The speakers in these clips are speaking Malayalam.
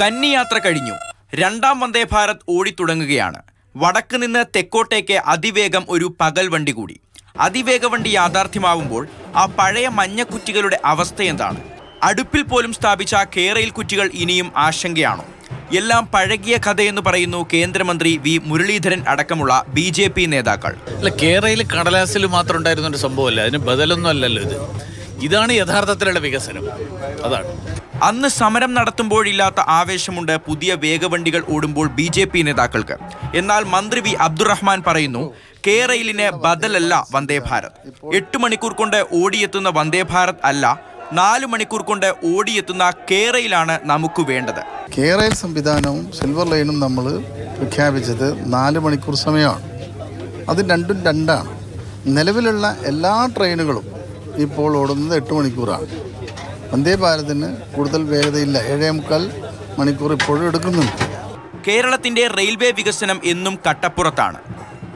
കന്നിയാത്ര കഴിഞ്ഞു. രണ്ടാം വന്ദേ ഭാരത് ഓടിത്തുടങ്ങുകയാണ് വടക്ക് നിന്ന് തെക്കോട്ടേക്ക് അതിവേഗം ഒരു പകൽ വണ്ടി കൂടി. അതിവേഗ വണ്ടി യാഥാർത്ഥ്യമാവുമ്പോൾ ആ പഴയ മഞ്ഞക്കുറ്റികളുടെ അവസ്ഥ എന്താണ്? അടുപ്പിൽ പോലും സ്ഥാപിച്ച കേരയിൽ കുറ്റികൾ ഇനിയും ആശങ്കയാണോ? എല്ലാം പഴകിയ കഥയെന്ന് പറയുന്നു കേന്ദ്രമന്ത്രി വി മുരളീധരൻ അടക്കമുള്ള ബി ജെ പി നേതാക്കൾ. അല്ല കേരളയിൽ കടലാസിൽ മാത്രം ഉണ്ടായിരുന്ന ഒരു സംഭവമല്ല. അതിന് ബദലൊന്നും അല്ലല്ലോ ഇത്. ഇതാണ് യഥാർത്ഥത്തിലുള്ള വികസനം. അതാണ്. അന്ന് സമരം നടത്തുമ്പോഴില്ലാത്ത ആവേശമുണ്ട് പുതിയ വേഗവണ്ടികൾ ഓടുമ്പോൾ ബി ജെ പി നേതാക്കൾക്ക്. എന്നാൽ മന്ത്രി വി അബ്ദുറഹ്മാൻ പറയുന്നു കേരളിന് ബദലല്ല വന്ദേ ഭാരത്. എട്ട് മണിക്കൂർ കൊണ്ട് ഓടിയെത്തുന്ന വന്ദേ ഭാരത് അല്ല നാല് മണിക്കൂർ കൊണ്ട് ഓടിയെത്തുന്ന കേരയിലാണ് നമുക്ക് വേണ്ടത്. കേരള സംവിധാനവും സിൽവർ ലൈനും നമ്മൾ പ്രഖ്യാപിച്ചത് നാല് മണിക്കൂർ സമയമാണ്. അത് രണ്ടും രണ്ടാണ്. നിലവിലുള്ള എല്ലാ ട്രെയിനുകളും ഇപ്പോൾ ഓടുന്നത് എട്ട് മണിക്കൂറാണ്. വന്ദേ ഭാരതിന് കൂടുതൽ വേഗതയില്ല. ഏഴേ മുക്കാൽ മണിക്കൂർ ഇപ്പോഴും എടുക്കുന്നുണ്ട്. കേരളത്തിന്റെ റെയിൽവേ വികസനം എന്നും കട്ടപ്പുറത്താണ്.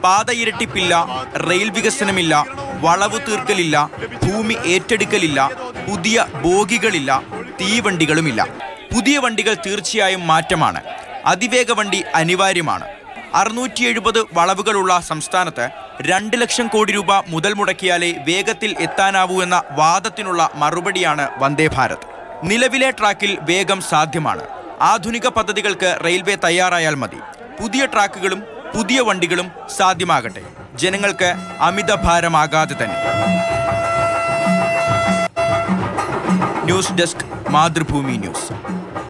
പാത ഇരട്ടിപ്പില്ല റെയിൽ വികസനമില്ല വളവ് തീർക്കലില്ല ഭൂമി ഏറ്റെടുക്കലില്ല പുതിയ ബോഗികളില്ല തീവണ്ടികളുമില്ല. പുതിയ വണ്ടികൾ തീർച്ചയായും മാറ്റമാണ്. അതിവേഗ വണ്ടി അനിവാര്യമാണ്. അറുന്നൂറ്റി എഴുപത് വളവുകളുള്ള സംസ്ഥാനത്ത് രണ്ട് ലക്ഷം കോടി രൂപ മുതൽ മുടക്കിയാലേ വേഗത്തിൽ എത്താനാവൂ എന്ന വാദത്തിനുള്ള മറുപടിയാണ് വന്ദേ ഭാരത്. നിലവിലെ ട്രാക്കിൽ വേഗം സാധ്യമാണ്. ആധുനിക പദ്ധതികൾക്ക് റെയിൽവേ തയ്യാറായാൽ മതി. പുതിയ ട്രാക്കുകളും പുതിയ വണ്ടികളും സാധ്യമാകട്ടെ. ജനങ്ങൾക്ക് അമിത ഭാരമാകാതെ തന്നെ. News desk Mathrubhumi news.